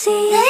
see.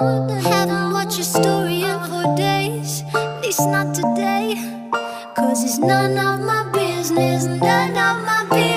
up in heaven, watch your story in four days. At least not today, cause it's none of my business, none of my business.